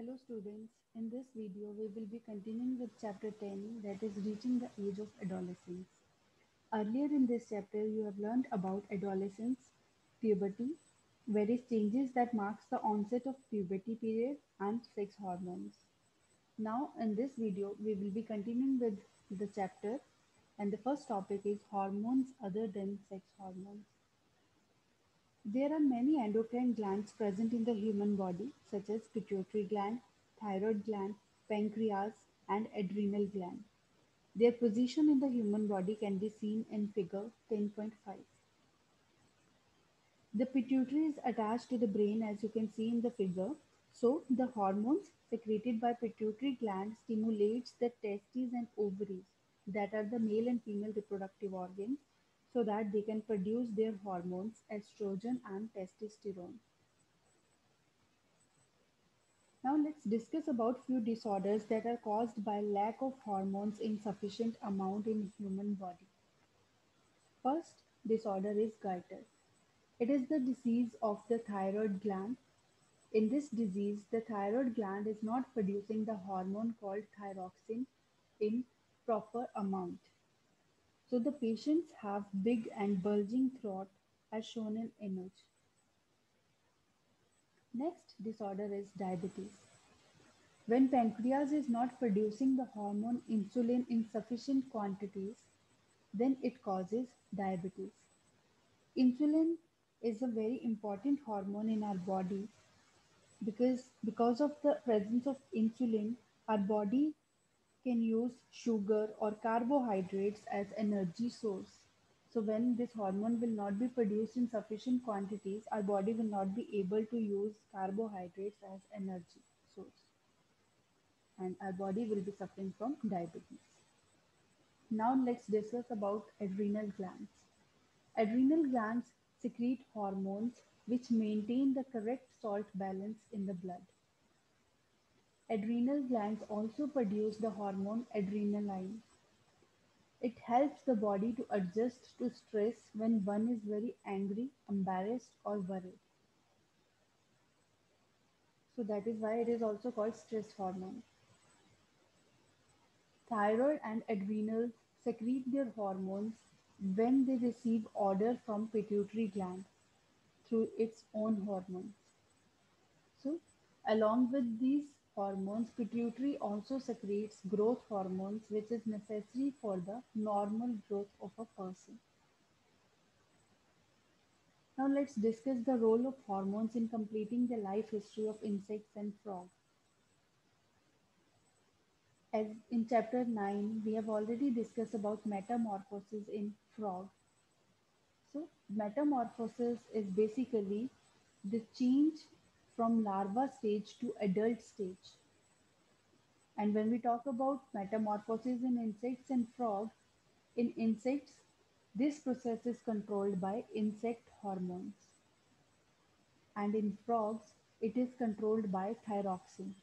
Hello students, in this video we will be continuing with chapter 10 that is reaching the age of adolescence. Earlier in this chapter you have learned about adolescence, puberty, various changes that marks the onset of puberty period and sex hormones. Now in this video we will be continuing with the chapter and the first topic is hormones other than sex hormones. There are many endocrine glands present in the human body, such as pituitary gland, thyroid gland, pancreas, and adrenal gland. Their position in the human body can be seen in figure 10.5. The pituitary is attached to the brain as you can see in the figure. So the hormones secreted by pituitary gland stimulates the testes and ovaries that are the male and female reproductive organs so that they can produce their hormones estrogen and testosterone. Now let's discuss about few disorders that are caused by lack of hormones in sufficient amount in human body. First disorder is goiter. It is the disease of the thyroid gland. In this disease, the thyroid gland is not producing the hormone called thyroxine in proper amount. So the patients have big and bulging throat as shown in image. Next disorder is diabetes. When pancreas is not producing the hormone insulin in sufficient quantities, then it causes diabetes. Insulin is a very important hormone in our body because because of the presence of insulin, our body can use sugar or carbohydrates as energy source. So when this hormone will not be produced in sufficient quantities, our body will not be able to use carbohydrates as energy source. And our body will be suffering from diabetes. Now let's discuss about adrenal glands. Adrenal glands secrete hormones which maintain the correct salt balance in the blood. Adrenal glands also produce the hormone adrenaline. It helps the body to adjust to stress when one is very angry, embarrassed, or worried. So that is why it is also called stress hormone. Thyroid and adrenal secrete their hormones when they receive order from pituitary gland through its own hormones. So along with these hormones, pituitary also secretes growth hormones, which is necessary for the normal growth of a person. Now let's discuss the role of hormones in completing the life history of insects and frogs. As in chapter 9, we have already discussed about metamorphosis in frog. So metamorphosis is basically the change from larva stage to adult stage. And when we talk about metamorphosis in insects and frogs, in insects, this process is controlled by insect hormones. And in frogs, it is controlled by thyroxine,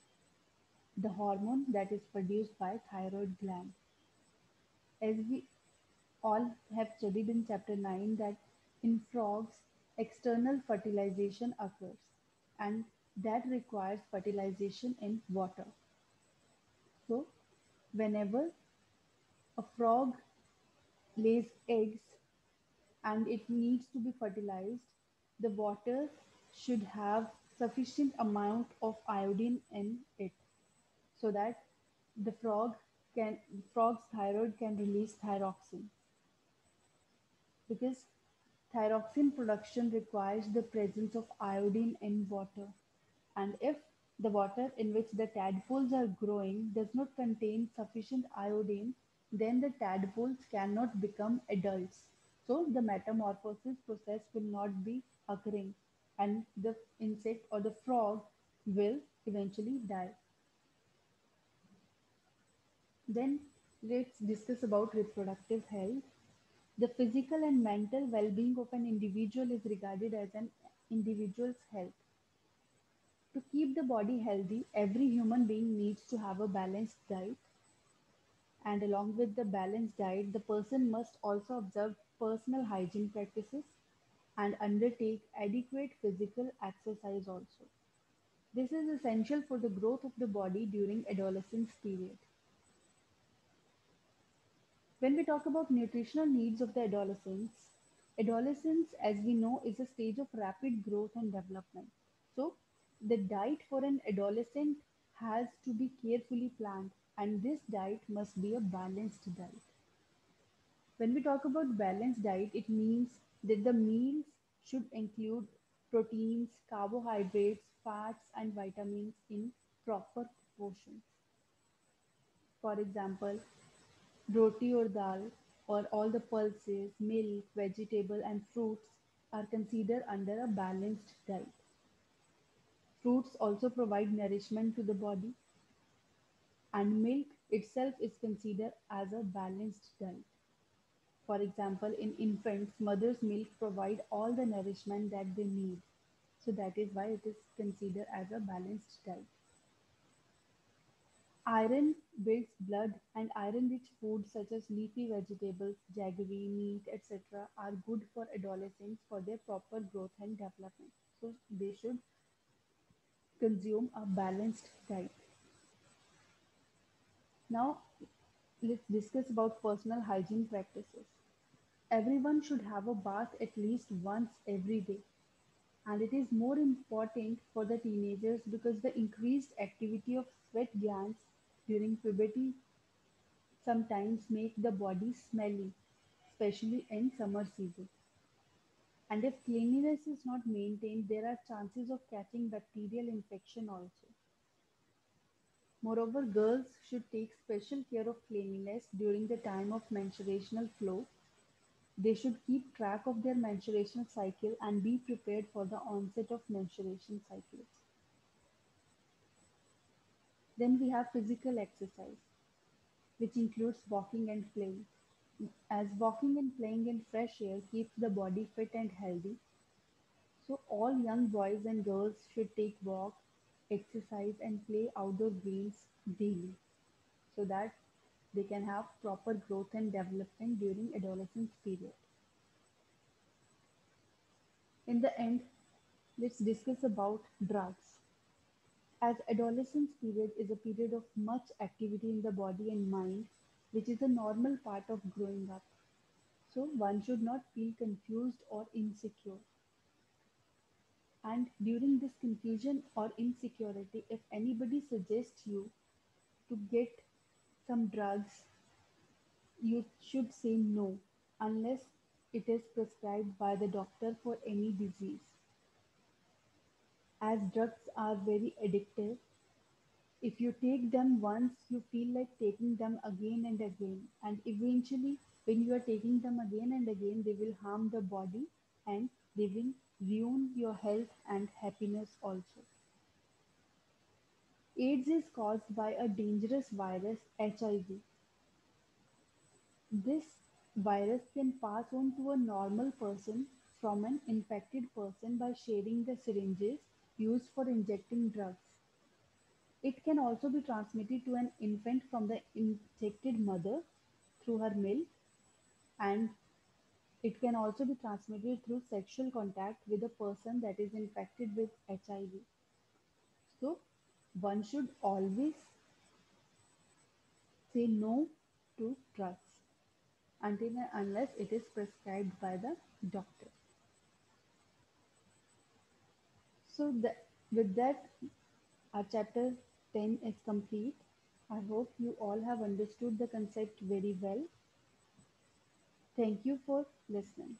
the hormone that is produced by thyroid gland. As we all have studied in chapter 9 that in frogs, external fertilization occurs and that requires fertilization in water. So whenever a frog lays eggs and it needs to be fertilized, the water should have sufficient amount of iodine in it so that the frog can frog's thyroid can release thyroxine because Thyroxine production requires the presence of iodine in water. And if the water in which the tadpoles are growing does not contain sufficient iodine, then the tadpoles cannot become adults. So the metamorphosis process will not be occurring and the insect or the frog will eventually die. Then let's discuss about reproductive health. The physical and mental well being of an individual is regarded as an individual's health. To keep the body healthy, every human being needs to have a balanced diet. And along with the balanced diet, the person must also observe personal hygiene practices and undertake adequate physical exercise also. This is essential for the growth of the body during adolescence period. When we talk about nutritional needs of the adolescents, adolescence, as we know, is a stage of rapid growth and development. So, the diet for an adolescent has to be carefully planned, and this diet must be a balanced diet. When we talk about balanced diet, it means that the meals should include proteins, carbohydrates, fats, and vitamins in proper proportions. For example, roti or dal, or all the pulses, milk, vegetable, and fruits are considered under a balanced diet. Fruits also provide nourishment to the body, and milk itself is considered as a balanced diet. For example, in infants, mother's milk provide all the nourishment that they need. So that is why it is considered as a balanced diet. Iron builds blood and iron-rich foods such as leafy vegetables, jaggery, meat, etc. are good for adolescents for their proper growth and development. So they should consume a balanced diet. Now let's discuss about personal hygiene practices. Everyone should have a bath at least once every day. And it is more important for the teenagers because the increased activity of sweat glands during puberty sometimes make the body smelly, especially in summer season. And if cleanliness is not maintained, there are chances of catching bacterial infection also. Moreover, girls should take special care of cleanliness during the time of menstruational flow. They should keep track of their menstruational cycle and be prepared for the onset of menstruation cycles. Then we have physical exercise, which includes walking and playing. As walking and playing in fresh air keeps the body fit and healthy, so all young boys and girls should take walk, exercise and play outdoor games daily so that they can have proper growth and development during adolescence period. In the end, let's discuss about drugs. As adolescence period is a period of much activity in the body and mind, which is a normal part of growing up. So one should not feel confused or insecure. And during this confusion or insecurity, if anybody suggests you to get some drugs, you should say no unless it is prescribed by the doctor for any disease. As drugs are very addictive, if you take them once, you feel like taking them again and again. And eventually, when you are taking them again and again, they will harm the body and they will ruin your health and happiness also. AIDS is caused by a dangerous virus, HIV. This virus can pass on to a normal person from an infected person by sharing the syringes used for injecting drugs. It can also be transmitted to an infant from the injected mother through her milk, and it can also be transmitted through sexual contact with a person that is infected with HIV. So, one should always say no to drugs until and unless it is prescribed by the doctor. So, the, with that, our chapter 10 is complete. I hope you all have understood the concept very well. Thank you for listening.